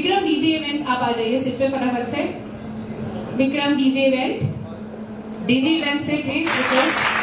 Vikram DJ event, आप आ जाइए सिर पे फटाफट से। Vikram DJ event DJ event से प्लीज़ रिक्वेस्ट